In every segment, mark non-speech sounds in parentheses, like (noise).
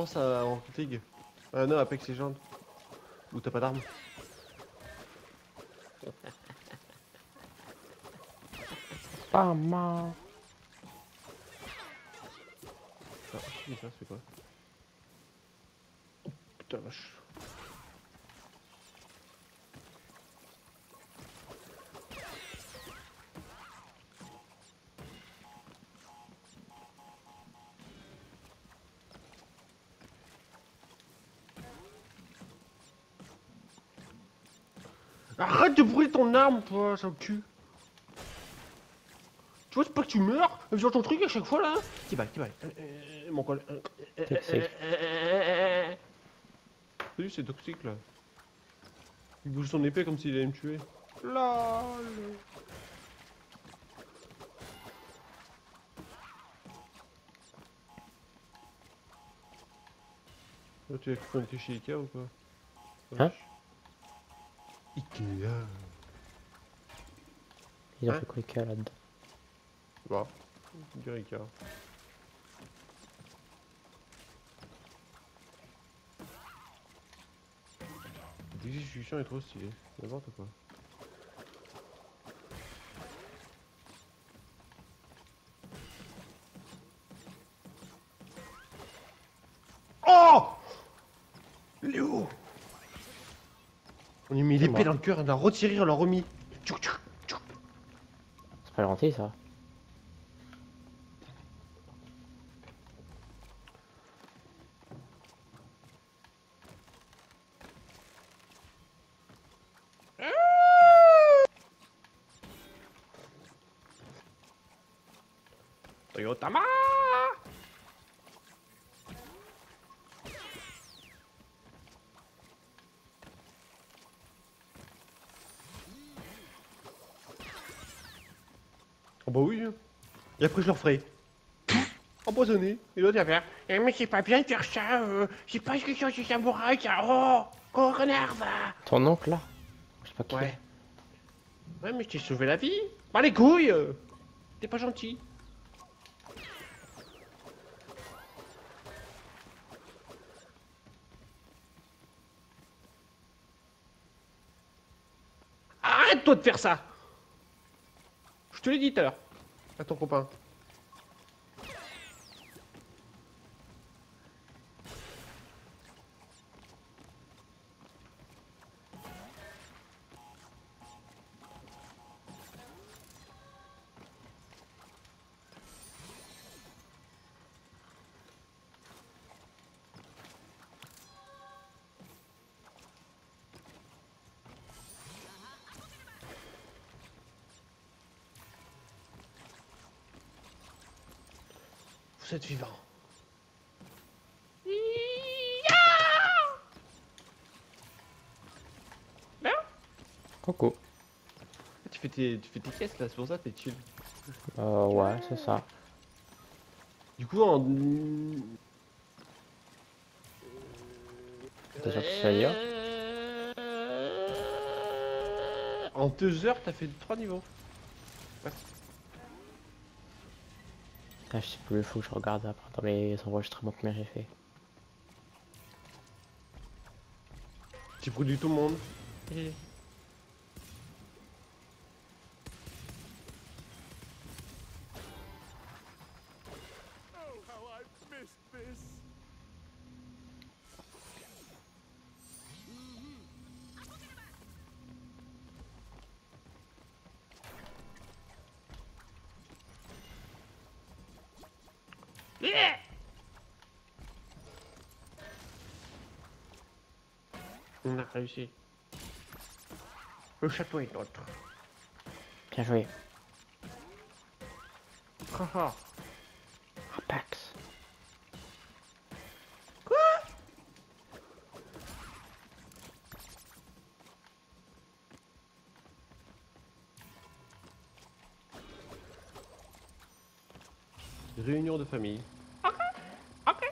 pense à Rocket League. Ah non, Apex Legends. Où t'as pas d'armes. (laughs) Pas mal. Ah, ça, c'est quoi? Putain vache. Arrête de brûler ton arme, toi, ça me tue. Tu vois, c'est pas que tu meurs, mais genre ton truc à chaque fois là. Qui va, qui va. Euh, mon col. euh, euh, Toxique. euh. Salut, c'est toxique là. Il bouge son épée comme s'il allait me tuer. LOL. Oh, tu as cru qu'on était chez Ikea Hein. Ils ont Hein fait quoi Ikea là-dedans Bah, dirait Ikea. L'exécution est trop stylée, n'importe quoi. Oh Léo On lui a mis C'est l'épée dans le cœur, on l'a retiré, on l'a remis. Tchouk, tchouk, tchouk. C'est pas gentil ça. Toyotama Oh bah oui. hein. Et après je leur ferai. (laughs) Empoisonné. Et l'autre il va faire. Eh, mais c'est pas bien de faire ça. Euh, c'est pas ce que c'est samouraï ça. Oh Oh connard va Ton oncle là Je sais pas qui. Ouais. Ouais mais je t'ai sauvé la vie. Bah les couilles euh. T'es pas gentil. Arrête-toi de faire ça Je te l'ai dit tout à l'heure. À ton copain. Vous êtes vivant. Coucou. Tu fais tes, tu fais tes caisses là, c'est pour ça que t'es chill. Euh, ouais, c'est ça. Du coup, en. T'as sorti ça hier? En deux heures, t'as fait trois niveaux. Ah, je sais plus, faut que je regarde après dans les enregistrements que j'ai fait. Tu produis tout le monde. On a réussi. Le château est notre. Bien joué. Haha. Apex. Réunion de famille.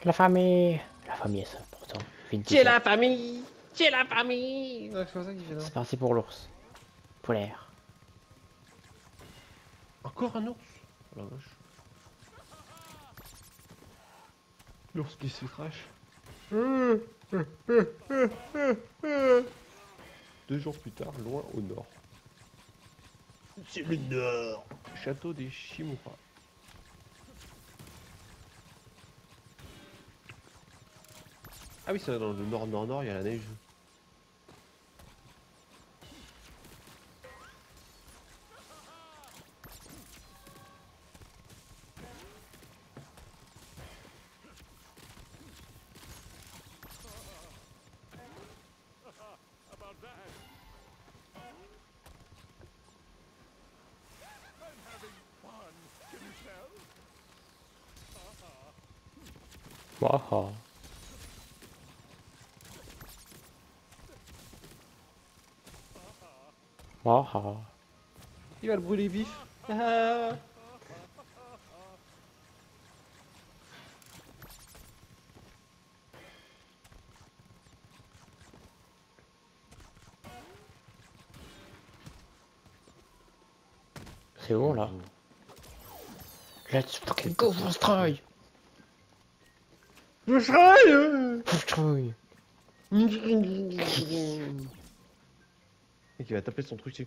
La famille. La famille, important. Vin C'est la famille? C'est la famille? C'est ça ça. Parti pour l'ours. Polaire. Encore un ours? Oh la vache. L'ours qui se crache. Deux jours plus tard, loin au nord. C'est le nord. Château des Shimura. Ah oui, c'est dans le nord-nord-nord, il y a la neige. Waha. Il va le brûler vif. Ah. C'est bon là. Let's fucking go for strike. Je serai Strike. (laughs) Et qui va taper son truc, c'est...